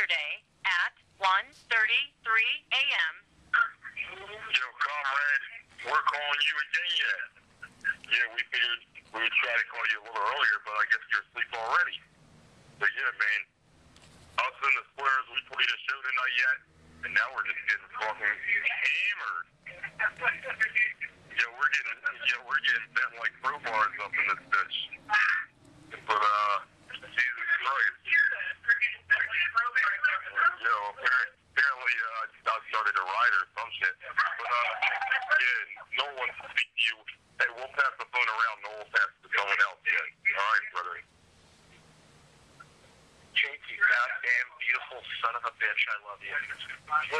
yesterday at 1:33 a.m. Yo, comrade, we're calling you again. Yeah, we figured we would try to call you a little earlier, but I guess you're asleep already. But yeah, man, us and the squares, we played a show tonight yet, and now we're just getting fucking hammered. Yo, we're getting, yo, we're getting bent like crowbars up in this bitch. But, uh, Jesus Christ. Yo, apparently, apparently uh, I started a ride or some shit. But, uh, yeah, no one can speak to you. Hey, we'll pass the phone around. No one will pass to someone else yet. All right, brother. Jake, you goddamn beautiful son of a bitch. I love you. Is So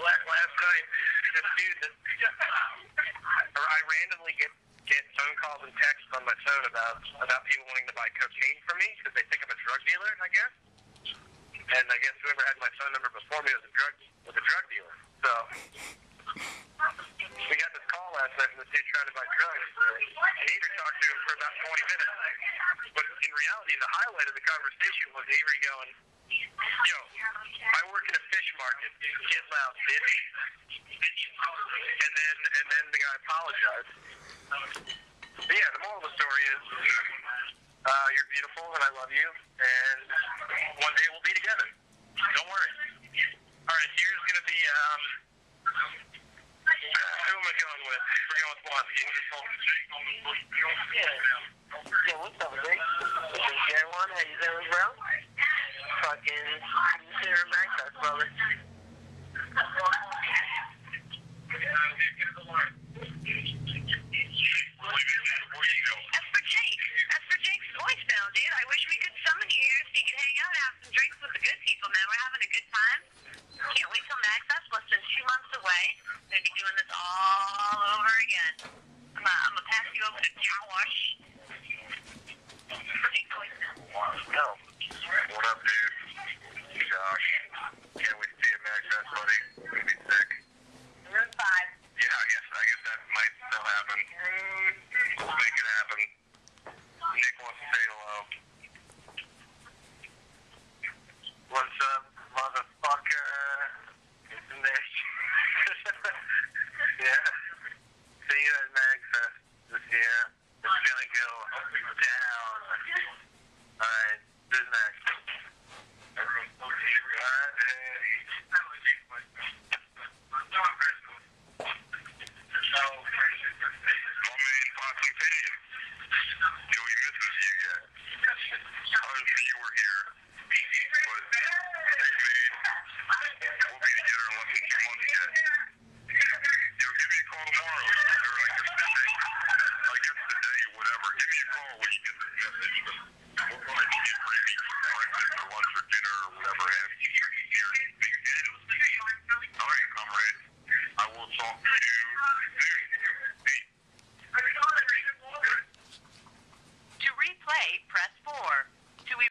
last, last night, this dude, or I randomly get get phone calls and texts on my phone about about people wanting to buy cocaine from me because they think I'm a drug dealer. I guess. And I guess whoever had my phone number before me was a drug was a drug dealer. So we got this call last night from this dude trying to buy drugs. Avery talked to him for about 20 minutes. But in reality, the highlight of the conversation was Avery going, Yo, I work in a fish market. Get loud, bitch. And then, and then the guy apologized. But yeah, the moral of the story is, uh, you're beautiful and I love you, and one day we'll be together. Don't worry. All right, here's gonna be um. Who am I going with? We're going with Blonsky. Yeah. Yeah, what's up, Jake? This is J1. How you doing, bro? Fucking Max, brother. That's for Jake. That's for Jake's voicemail, dude. I wish we could summon you here so you can hang out and have some drinks with the good people, man. We're having a good time. Can't wait till Max Fest, less than two months away. Gonna be doing this all over again. I'm I'm gonna pass you over to Josh. No. What up, dude? Josh. Can't wait to see you, Max. That's buddy. Gonna be sick. Room five. Yeah, I guess I guess that might still happen. We'll